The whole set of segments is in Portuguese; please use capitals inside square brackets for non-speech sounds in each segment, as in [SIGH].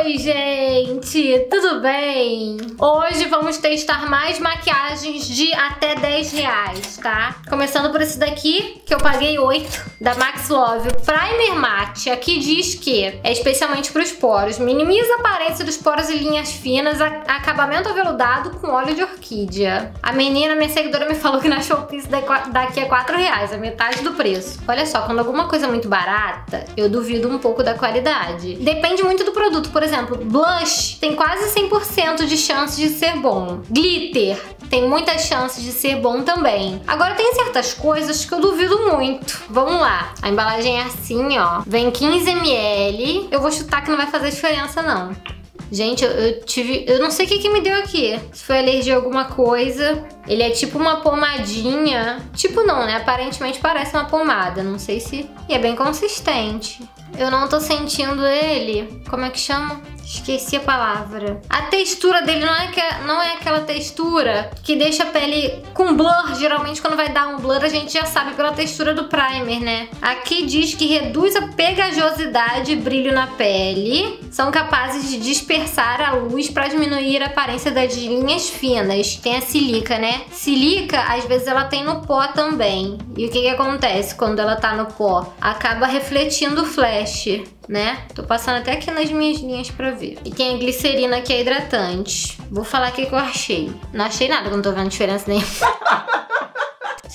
Oi, gente! Tudo bem? Hoje vamos testar mais maquiagens de até 10 reais, tá? Começando por esse daqui, que eu paguei 8, da Max Love Primer Matte. Aqui diz que é especialmente para os poros. Minimiza a aparência dos poros e linhas finas, acabamento aveludado com óleo de orquídea. A menina, minha seguidora, me falou que na Shopee isso daqui é 4 reais, a metade do preço. Olha só, quando alguma coisa é muito barata, eu duvido um pouco da qualidade. Depende muito do produto. Por exemplo, blush tem quase 100% de chance de ser bom. Glitter tem muitas chances de ser bom também. Agora tem certas coisas que eu duvido muito. Vamos lá. A embalagem é assim, ó. Vem 15 ml. Eu vou chutar que não vai fazer diferença não. Gente, eu, eu, tive. Eu não sei o que, que me deu aqui. Se foi alergia a alguma coisa. Ele é tipo uma pomadinha. Tipo, não, né? Aparentemente parece uma pomada. Não sei se. E é bem consistente. Eu não tô sentindo ele. Como é que chama? Esqueci a palavra. A textura dele não é, que, não é aquela textura que deixa a pele com blur. Geralmente quando vai dar um blur a gente já sabe pela textura do primer, né? Aqui diz que reduz a pegajosidade e brilho na pele. São capazes de dispersar a luz para diminuir a aparência das linhas finas. Tem a silica, né? Silica, às vezes ela tem no pó também. E o que, que acontece quando ela tá no pó? Acaba refletindo o flash né? Tô passando até aqui nas minhas linhas pra ver. E tem a glicerina que é hidratante. Vou falar o que, eu achei. Não achei nada, não tô vendo diferença nenhuma. [LAUGHS]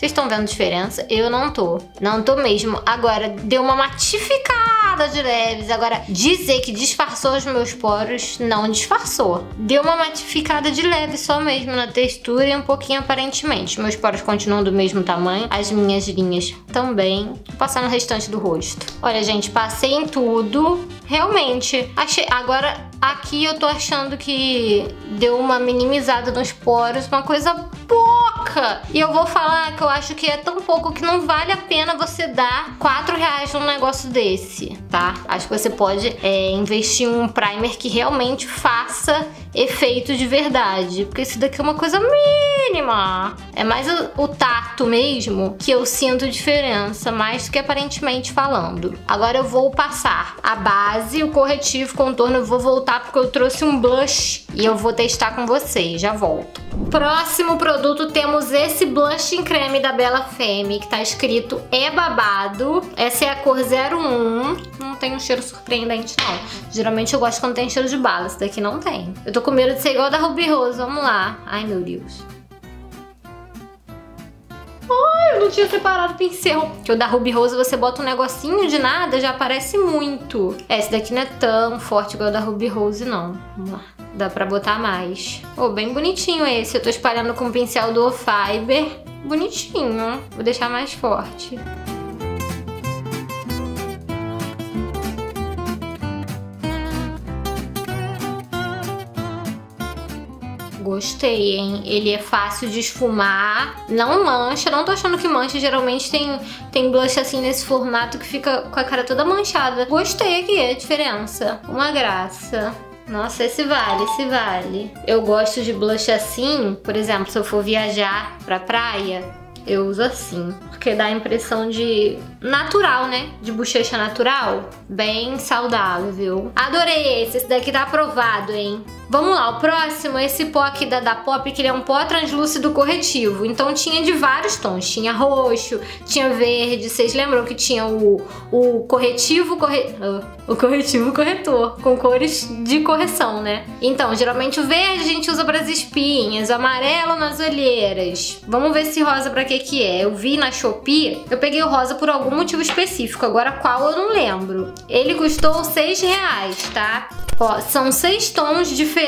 Vocês estão vendo diferença? Eu não tô. Não tô mesmo. Agora, deu uma matificada de leves. Agora, dizer que disfarçou os meus poros, não disfarçou. Deu uma matificada de leve só mesmo na textura e um pouquinho aparentemente. Meus poros continuam do mesmo tamanho. As minhas linhas também. Vou passar no restante do rosto. Olha, gente, passei em tudo. Realmente. Achei... Agora, aqui eu tô achando que deu uma minimizada nos poros. Uma coisa pouca. E eu vou falar que eu acho que é tão pouco que não vale a pena você dar 4 reais num negócio desse, tá? Acho que você pode é, investir em um primer que realmente faça efeito de verdade. Porque isso daqui é uma coisa mínima. É mais o, o tato mesmo que eu sinto diferença, mais do que aparentemente falando. Agora eu vou passar a base, o corretivo, contorno. Eu vou voltar porque eu trouxe um blush e eu vou testar com vocês. Já volto. Próximo produto temos esse blush em creme da Bella Femme, que tá escrito É Babado. Essa é a cor 01. Não tem um cheiro surpreendente, não. Geralmente eu gosto quando tem cheiro de bala. Esse daqui não tem. Eu tô com medo de ser igual da Ruby Rose. Vamos lá. Ai, meu Deus. Ai, eu não tinha separado o pincel. Que o da Ruby Rose você bota um negocinho de nada, já aparece muito. Esse daqui não é tão forte igual o da Ruby Rose, não. Vamos lá. Dá pra botar mais. Oh, bem bonitinho esse. Eu tô espalhando com o pincel do Fiber. Bonitinho. Vou deixar mais forte. Gostei, hein? Ele é fácil de esfumar, não mancha, não tô achando que mancha. Geralmente tem, tem blush assim nesse formato que fica com a cara toda manchada. Gostei aqui, a diferença. Uma graça. Nossa, esse vale, esse vale. Eu gosto de blush assim, por exemplo, se eu for viajar pra praia, eu uso assim. Porque dá a impressão de natural, né? De bochecha natural. Bem saudável. Adorei esse. Esse daqui tá aprovado, hein? Vamos lá, o próximo é esse pó aqui da, da Pop, que ele é um pó translúcido corretivo. Então tinha de vários tons. Tinha roxo, tinha verde. Vocês lembram que tinha o, o corretivo, corre... Uh, o corretivo corretor, com cores de correção, né? Então, geralmente o verde a gente usa para as espinhas, o amarelo nas olheiras. Vamos ver esse rosa para que que é. Eu vi na Shopee, eu peguei o rosa por algum motivo específico, agora qual eu não lembro. Ele custou 6 reais, tá? Ó, são seis tons diferentes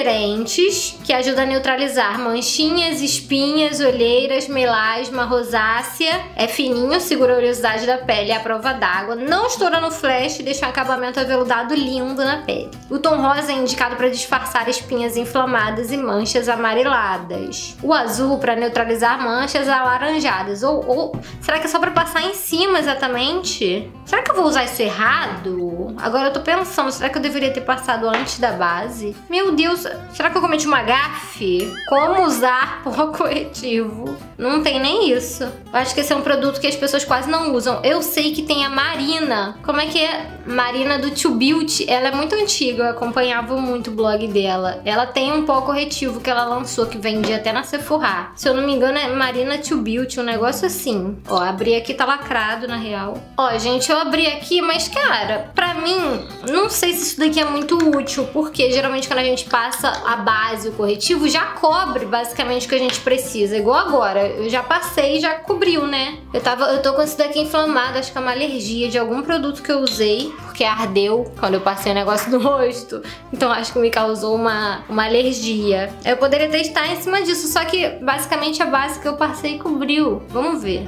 que ajudam a neutralizar manchinhas, espinhas, olheiras, melasma, rosácea. É fininho, segura a oleosidade da pele à prova d'água, não estoura no flash e deixa um acabamento aveludado lindo na pele. O tom rosa é indicado para disfarçar espinhas inflamadas e manchas amareladas. O azul para neutralizar manchas alaranjadas. Ou, ou será que é só para passar em cima exatamente? Será que eu vou usar isso errado? Agora eu tô pensando, será que eu deveria ter passado antes da base. Meu Deus, será que eu cometi uma gafe? Como usar [LAUGHS] pó corretivo? Não tem nem isso. Eu acho que esse é um produto que as pessoas quase não usam. Eu sei que tem a Marina. Como é que é? Marina do Too Beauty. Ela é muito antiga, eu acompanhava muito o blog dela. Ela tem um pó corretivo que ela lançou, que vendia até na Sephora. Se eu não me engano, é Marina Too Beauty, um negócio assim. Ó, abri aqui, tá lacrado, na real. Ó, gente, eu abri aqui, mas, cara, pra mim, não sei se isso daqui é muito útil, porque geralmente quando a gente passa a base, o corretivo, já cobre basicamente o que a gente precisa. Igual agora, eu já passei e já cobriu, né? Eu, tava, eu tô com isso daqui inflamado, acho que é uma alergia de algum produto que eu usei, porque ardeu quando eu passei o negócio no rosto. Então acho que me causou uma, uma alergia. Eu poderia testar em cima disso, só que basicamente a base que eu passei cobriu. Vamos ver.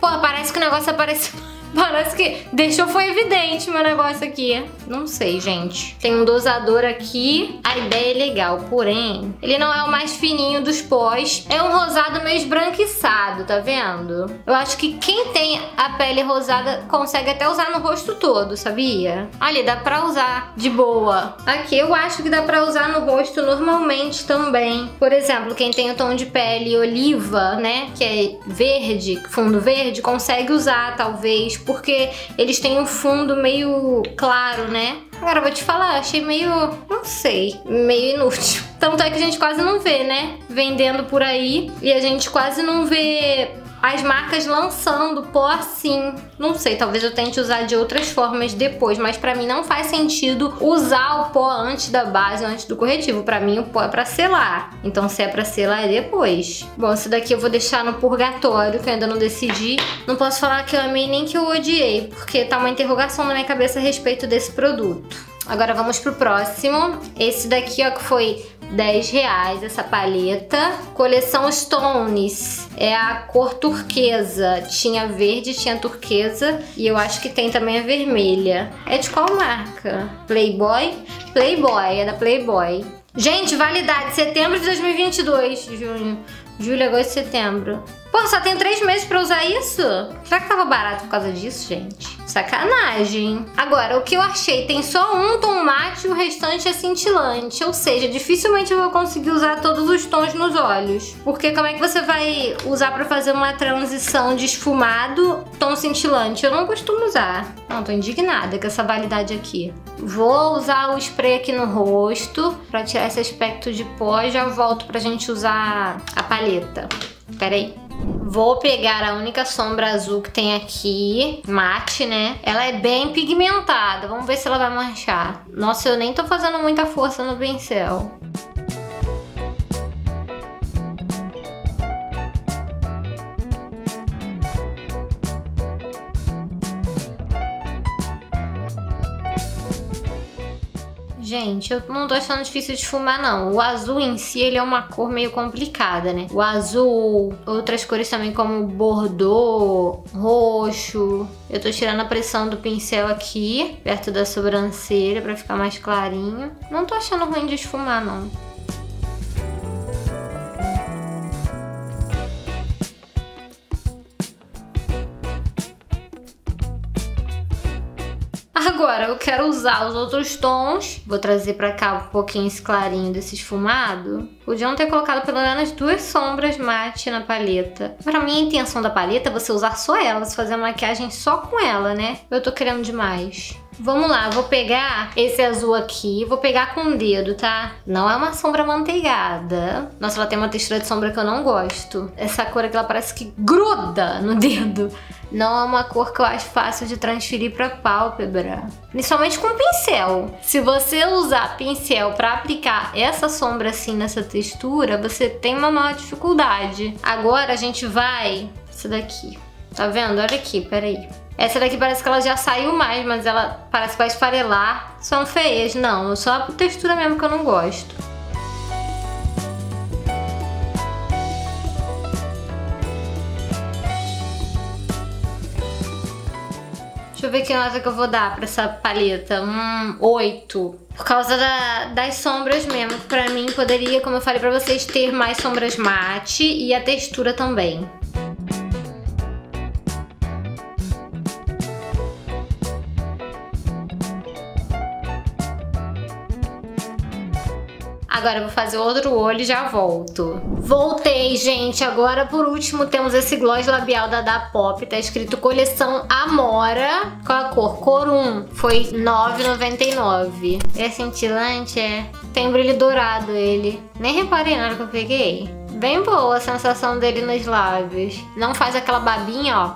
Pô, parece que o negócio apareceu Parece que deixou foi evidente meu negócio aqui. Não sei, gente. Tem um dosador aqui. A ideia é legal, porém, ele não é o mais fininho dos pós. É um rosado meio esbranquiçado, tá vendo? Eu acho que quem tem a pele rosada consegue até usar no rosto todo, sabia? Olha, dá pra usar de boa. Aqui eu acho que dá pra usar no rosto normalmente também. Por exemplo, quem tem o tom de pele oliva, né, que é verde, fundo verde, consegue usar talvez porque eles têm um fundo meio claro, né? Agora vou te falar, achei meio, não sei, meio inútil. Tanto é que a gente quase não vê, né? Vendendo por aí e a gente quase não vê as marcas lançando pó assim. Não sei, talvez eu tente usar de outras formas depois, mas para mim não faz sentido usar o pó antes da base, antes do corretivo. Para mim o pó é para selar. Então se é para selar é depois. Bom, esse daqui eu vou deixar no purgatório, que eu ainda não decidi. Não posso falar que eu amei nem que eu odiei, porque tá uma interrogação na minha cabeça a respeito desse produto. Agora vamos pro próximo. Esse daqui, ó, que foi 10 reais essa paleta. Coleção Stones. É a cor turquesa. Tinha verde, tinha turquesa. E eu acho que tem também a vermelha. É de qual marca? Playboy? Playboy, é da Playboy. Gente, validade setembro de 2022, junho. Julho, agosto, setembro. Pô, só tem três meses pra usar isso? Será que tava barato por causa disso, gente? Sacanagem. Agora, o que eu achei, tem só um tom mate e o restante é cintilante. Ou seja, dificilmente eu vou conseguir usar todos os tons nos olhos. Porque como é que você vai usar pra fazer uma transição de esfumado, tom cintilante? Eu não costumo usar. Não, tô indignada com essa validade aqui. Vou usar o spray aqui no rosto pra tirar esse aspecto de pó e já volto pra gente usar a paleta. Pera aí. Vou pegar a única sombra azul que tem aqui, mate, né? Ela é bem pigmentada, vamos ver se ela vai manchar. Nossa, eu nem tô fazendo muita força no pincel. Gente, eu não tô achando difícil de fumar, não. O azul em si, ele é uma cor meio complicada, né? O azul, outras cores também como bordô, roxo. Eu tô tirando a pressão do pincel aqui, perto da sobrancelha, pra ficar mais clarinho. Não tô achando ruim de esfumar, não. Eu quero usar os outros tons. Vou trazer pra cá um pouquinho esse clarinho desse esfumado. Podiam ter colocado pelo menos duas sombras mate na paleta. Pra mim a intenção da paleta é você usar só ela, você fazer a maquiagem só com ela, né? Eu tô querendo demais. Vamos lá, vou pegar esse azul aqui, vou pegar com o dedo, tá? Não é uma sombra manteigada. Nossa, ela tem uma textura de sombra que eu não gosto. Essa cor aqui, ela parece que gruda no dedo. Não é uma cor que eu acho fácil de transferir pra pálpebra. Principalmente com pincel. Se você usar pincel pra aplicar essa sombra assim nessa textura, você tem uma maior dificuldade. Agora a gente vai... Essa daqui. Tá vendo? Olha aqui, peraí. Essa daqui parece que ela já saiu mais, mas ela parece que vai esfarelar. São feias. Não, só a textura mesmo que eu não gosto. Deixa eu ver que nota que eu vou dar pra essa paleta. Um 8. Por causa da, das sombras mesmo. Pra mim poderia, como eu falei pra vocês, ter mais sombras mate e a textura também. Agora vou fazer outro olho e já volto. Voltei, gente. Agora, por último, temos esse gloss labial da Da Pop. Tá escrito coleção Amora. Qual a cor? Cor 1. Foi R$ 9,99. É cintilante, é? Tem brilho dourado ele. Nem reparei na hora que eu peguei. Bem boa a sensação dele nos lábios. Não faz aquela babinha, ó.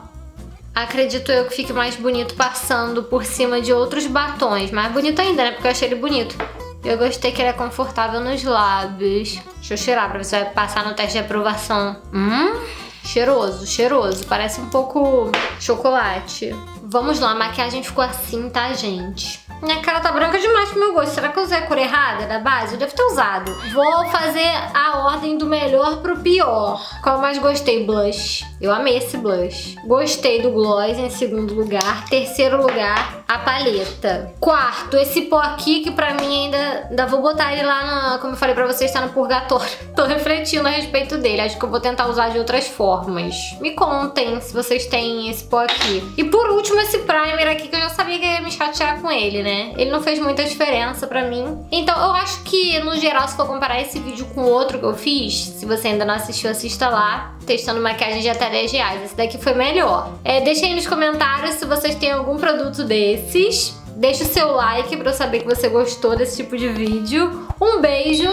Acredito eu que fique mais bonito passando por cima de outros batons. Mais bonito ainda, né? Porque eu achei ele bonito. Eu gostei que ele é confortável nos lábios. Deixa eu cheirar pra ver se vai passar no teste de aprovação. Hum, cheiroso, cheiroso. Parece um pouco chocolate. Vamos lá, a maquiagem ficou assim, tá, gente? Minha cara tá branca demais pro meu gosto. Será que eu usei a cor errada da base? Eu devo ter usado. Vou fazer a ordem do melhor pro pior. Qual mais gostei? Blush. Eu amei esse blush. Gostei do gloss em segundo lugar. Terceiro lugar, a paleta. Quarto, esse pó aqui que pra mim ainda, ainda vou botar ele lá, na, como eu falei pra vocês, tá no purgatório. [LAUGHS] Tô refletindo a respeito dele. Acho que eu vou tentar usar de outras formas. Me contem se vocês têm esse pó aqui. E por último, esse primer aqui que eu já sabia que ia me chatear com ele, né? Ele não fez muita diferença pra mim. Então eu acho que, no geral, se for comparar esse vídeo com outro que eu fiz, se você ainda não assistiu, assista lá. Testando maquiagem de até 10 reais. Esse daqui foi melhor. É, deixem aí nos comentários se vocês têm algum produto desses. Deixe o seu like pra eu saber que você gostou desse tipo de vídeo. Um beijo.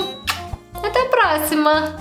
Até a próxima!